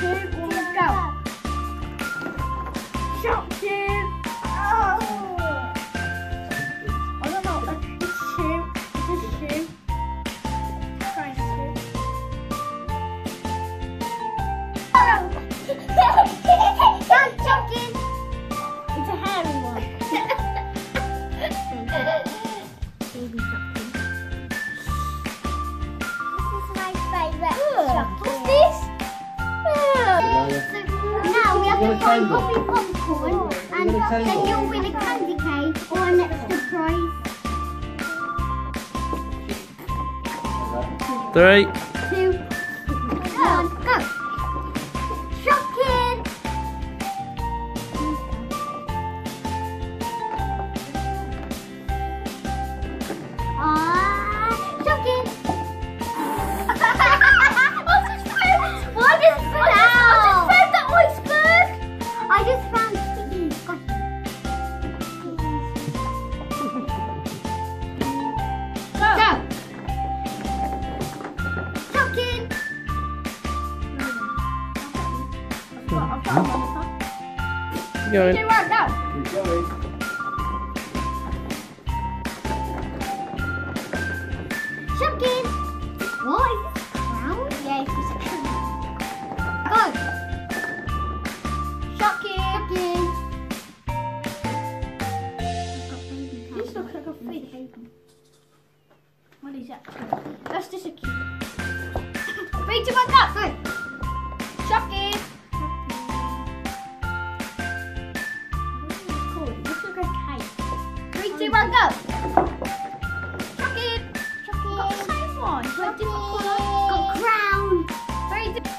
good. A candle. Poppy popcorn, and got a candle. then you'll win a candy cane or an extra prize. Three. Two, one, go. Keep going. What is this? Yeah, it's just a. Go. Shopkin. This looks like a fish. What is that? That's just a cube. Three, two, one, go. Cake. Three, two, one, go. Shopkin. Shopkin. Got the same one. Got different colour. Got crown. Very different.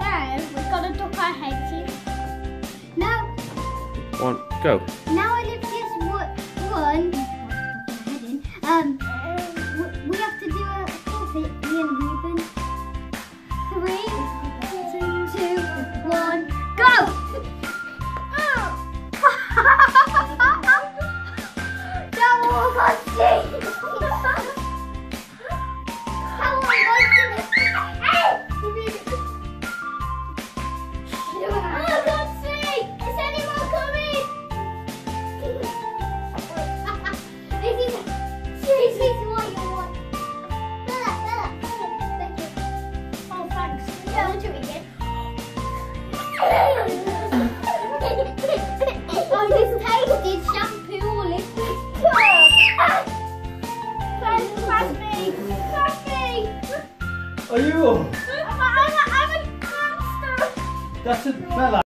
Now we've got to duck our heads in. Now, One. Go. now I lift this one. Um, we have to do a forfeit, me and oh, this tasted shampoo or liquid. Pass me! Pass me! Are you? I'm a, I'm a, I'm a hamster! That's a Bella.